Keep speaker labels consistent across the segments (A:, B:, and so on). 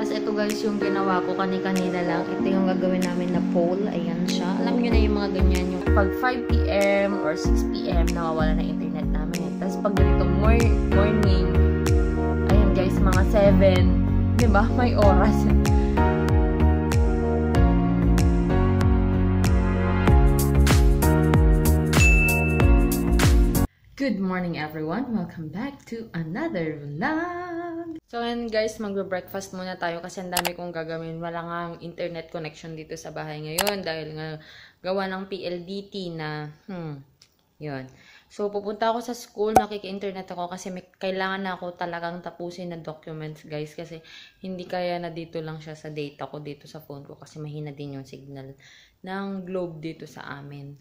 A: Tapos ito guys, yung ginawa ko kani-kanina lang. Ito yung gagawin namin na pole. Ayan siya. Alam nyo na yung mga ganyan. Yung pag 5pm or 6pm, nawawala na internet namin. Tapos pag ganitong mor- morning, ayan guys, mga 7, di ba? May oras. Good morning everyone! Welcome back to another vlog! So and guys, magbe-breakfast muna tayo kasi ang dami kong gagawin. Wala nga internet connection dito sa bahay ngayon dahil nga gawa ng PLDT na, hmm, yun. So, pupunta ako sa school, makiki-internet ako kasi may, kailangan na ako talagang tapusin na documents, guys. Kasi hindi kaya na dito lang siya sa data ko dito sa phone ko kasi mahina din yung signal ng globe dito sa amin.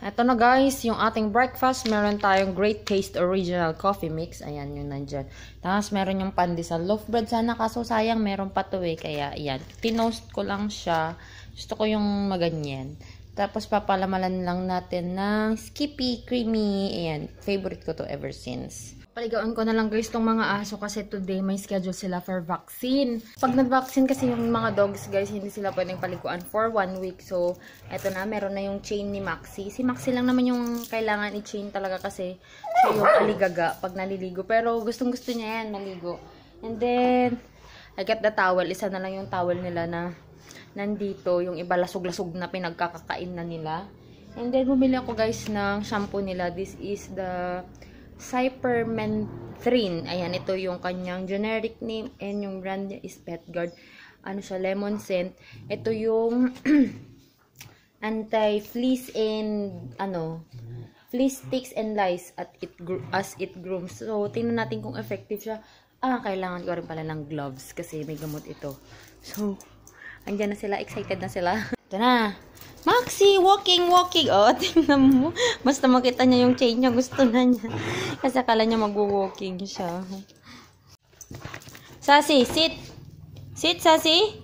A: Ito na guys, yung ating breakfast. Meron tayong Great Taste Original Coffee Mix. Ayan yung nandyan. Tapos meron yung pandesal loaf bread. Sana kaso sayang meron pa to eh. Kaya ayan, tinost ko lang siya. Gusto ko yung maganyan. Tapos papalamalan lang natin ng Skippy Creamy. Ayan, favorite ko to ever since. Paligawan ko na lang guys tong mga aso kasi today may schedule sila for vaccine. Pag nag-vaccine kasi yung mga dogs guys, hindi sila pwedeng paliguan for one week. So, eto na, meron na yung chain ni Maxi. Si Maxi lang naman yung kailangan i-chain talaga kasi siya yung aligaga pag naliligo. Pero gustong gusto niya yan, maligo. And then, I get the towel. Isa na lang yung towel nila na nandito. Yung iba lasog-lasog na pinagkakakain na nila. And then, bumili ako guys ng shampoo nila. This is the Cypermethrin. Ayan, ito yung kanyang generic name and yung brand niya is Petguard. Ano siya, lemon scent. Ito yung anti-fleas and ano, fleas sticks and lice at it as it grooms. So, tingnan natin kung effective siya. Ah, kailangan ko rin pala ng gloves kasi may gamot ito. So, andyan na sila. Excited na sila. Ito na. Maxi, walking, walking. Oh, tingnan mo. Basta makita niya yung chain niya, gusto na niya. Kasi akala niya mag-walking siya. Sassy, sit. Sit, Sassy.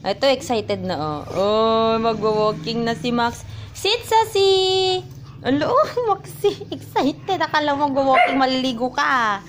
A: Ito, excited na, oh. Oh, mag-walking na si Max. Sit, Sassy. Alo, Maxi. Excited. Akala mo mag-walking, maliligo ka.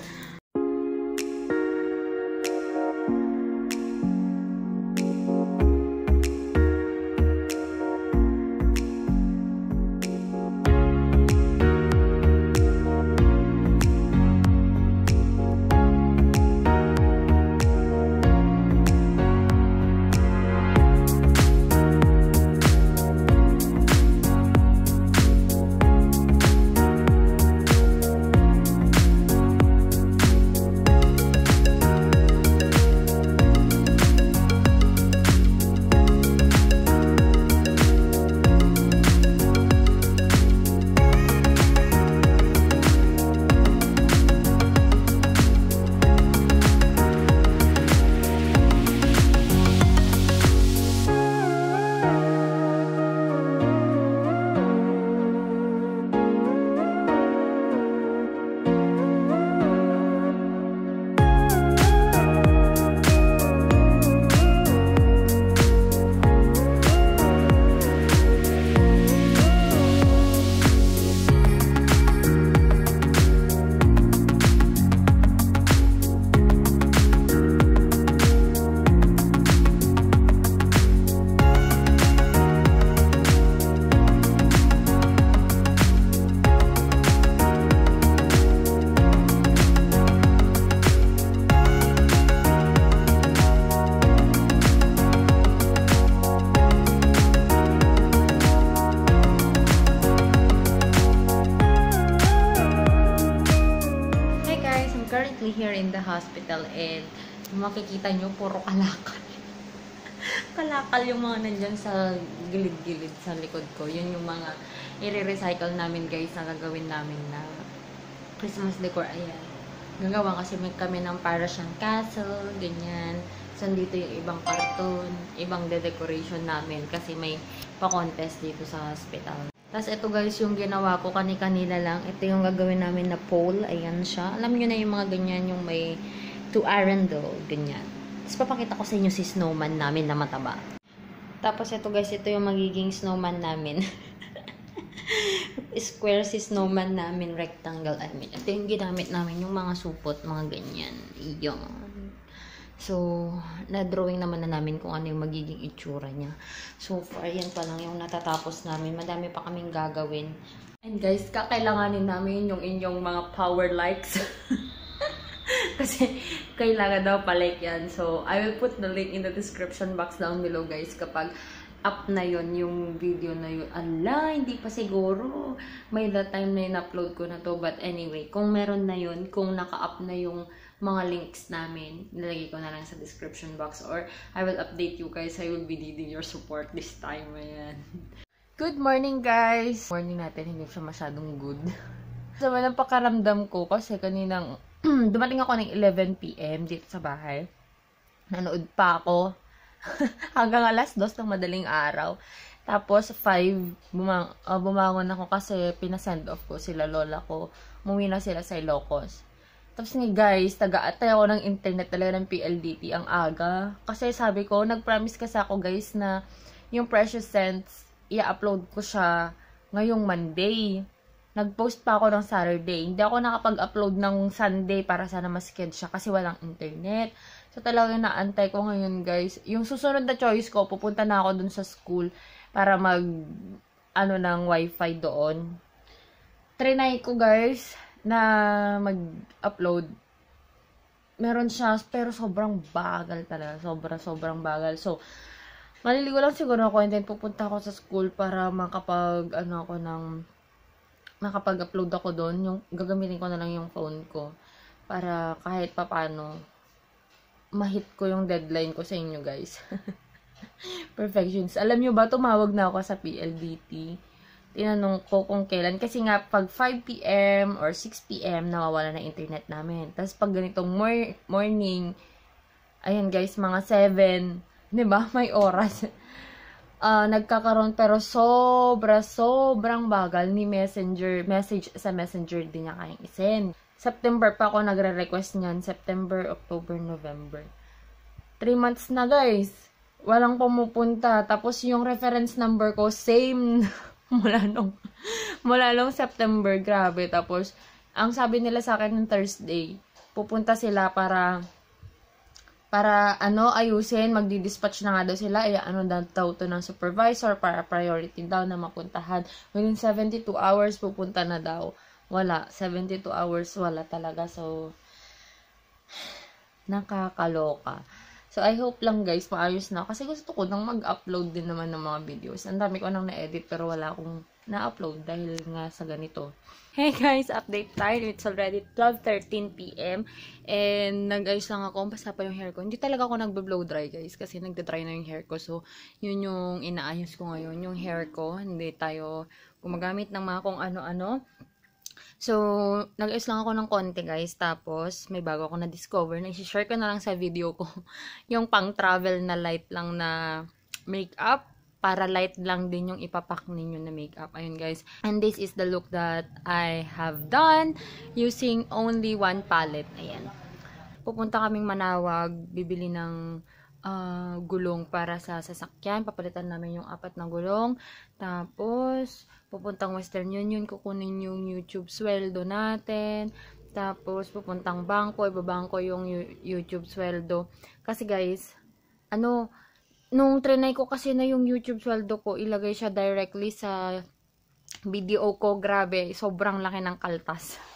A: Currently here in the hospital and makikita nyo, puro kalakal. kalakal yung mga nandyan sa gilid-gilid sa likod ko. Yun yung mga i-recycle namin guys na gagawin namin na Christmas decor. Ayan. Gagawa kasi may kami ng para siyang castle, ganyan. So, dito yung ibang karton, ibang de-decoration namin kasi may pa-contest dito sa hospital. Tapos ito guys, yung ginawa ko kani-kanila lang. Ito yung gagawin namin na pole. Ayan siya. Alam nyo na yung mga ganyan, yung may to arundel, ganyan. Tapos papakita ko sa inyo si snowman namin na mataba. Tapos ito guys, ito yung magiging snowman namin. Square si snowman namin, rectangle. I mean, ito yung ginamit namin, yung mga supot, mga ganyan. Iyon. So, na-drawing naman na namin kung ano yung magiging itsura niya. So far, yan pa lang yung natatapos namin. Madami pa kaming gagawin. And guys, kakailanganin namin yung inyong mga power likes. Kasi, kailangan daw pa-like yan. So, I will put the link in the description box down below guys kapag up na yon yung video na yun. Ala, hindi pa siguro. May that time na in-upload ko na to. But anyway, kung meron na yun, kung naka-up na yung mga links namin. Nilagay ko na lang sa description box or I will update you guys. I will be needing your support this time. Ayan. Good morning, guys! Morning natin, hindi siya masyadong good. Sa so, walang pakaramdam ko kasi kaninang dumating ako ng 11pm dito sa bahay. Nanood pa ako hanggang alas 2 ng madaling araw. Tapos, 5, bumang uh, bumangon ako kasi pinasend off ko sila lola ko. Umuwi na sila sa Ilocos. Tapos ni guys, taga-atay ako ng internet talaga ng PLDT ang aga. Kasi sabi ko, nag-promise kasi ako guys na yung Precious Sense, i-upload ko siya ngayong Monday. Nag-post pa ako ng Saturday. Hindi ako nakapag-upload ng Sunday para sana mas-sked siya kasi walang internet. So talagang naantay ko ngayon guys. Yung susunod na choice ko, pupunta na ako dun sa school para mag ano ng wifi doon. Trinay ko guys na mag-upload. Meron siya, pero sobrang bagal talaga. Sobra, sobrang bagal. So, maliligo lang siguro ako and then pupunta ako sa school para makapag, ano ako ng, makapag-upload ako doon. Yung, gagamitin ko na lang yung phone ko. Para kahit papano, mahit ko yung deadline ko sa inyo guys. Perfections. Alam nyo ba, tumawag na ako sa PLDT tinanong ko kung kailan. Kasi nga, pag 5pm or 6pm, nawawala na internet namin. Tapos, pag ganitong mor morning, ayan guys, mga 7, di ba? May oras. uh, nagkakaroon, pero sobra, sobrang bagal ni Messenger. Message sa Messenger din niya kayang isend. September pa ako nagre-request niyan. September, October, November. 3 months na guys. Walang pumupunta. Tapos yung reference number ko, same mula nung, mula nung September, grabe. Tapos, ang sabi nila sa akin ng Thursday, pupunta sila para, para, ano, ayusin, magdi-dispatch na nga daw sila, ay, ano daw to ng supervisor, para priority daw na mapuntahan. Within 72 hours, pupunta na daw. Wala. 72 hours, wala talaga. So, nakakaloka. So, I hope lang guys, maayos na. Kasi gusto ko nang mag-upload din naman ng mga videos. Ang dami ko nang na-edit pero wala akong na-upload dahil nga sa ganito. Hey guys, update time. It's already 12.13pm and nag-ayos lang ako. Basta pa yung hair ko. Hindi talaga ako nagbe-blow dry guys kasi nagde-dry na yung hair ko. So, yun yung inaayos ko ngayon. Yung hair ko, hindi tayo gumagamit ng mga kung ano-ano. So, nag-ayos lang ako ng konti guys. Tapos, may bago ako na-discover. Na i-share ko na lang sa video ko. yung pang-travel na light lang na makeup. Para light lang din yung ipapak ninyo na makeup. Ayun guys. And this is the look that I have done using only one palette. Ayan. Pupunta kaming manawag. Bibili ng uh, gulong para sa sasakyan. Papalitan namin yung apat na gulong. Tapos, pupuntang Western Union, kukunin yung YouTube sweldo natin. Tapos, pupuntang bangko, ibabangko yung YouTube sweldo. Kasi guys, ano, nung trinay ko kasi na yung YouTube sweldo ko, ilagay siya directly sa video ko, grabe, sobrang laki ng kaltas.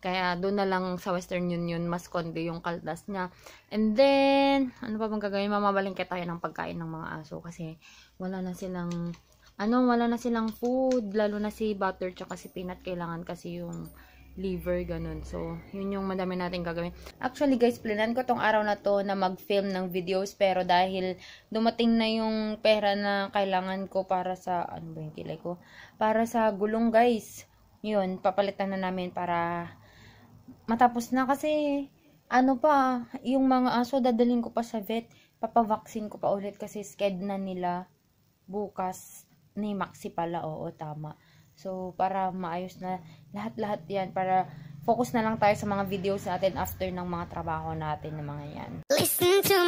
A: Kaya doon na lang sa Western Union mas konti yung kaldas niya. And then, ano pa bang gagawin? Mamabalingkit tayo ng pagkain ng mga aso kasi wala na silang ano, wala na silang food. Lalo na si butter tsaka si peanut. Kailangan kasi yung liver, ganun. So, yun yung madami natin gagawin. Actually, guys, planan ko tong araw na to na mag-film ng videos. Pero dahil dumating na yung pera na kailangan ko para sa, ano ba yung kilay ko? Para sa gulong, guys. Yun, papalitan na namin para matapos na kasi ano pa, yung mga aso dadalhin ko pa sa vet, papavaksin ko pa ulit kasi sked na nila bukas ni Maxi pala, oo, tama. So, para maayos na lahat-lahat yan, para focus na lang tayo sa mga videos natin after ng mga trabaho natin ng mga yan. Listen to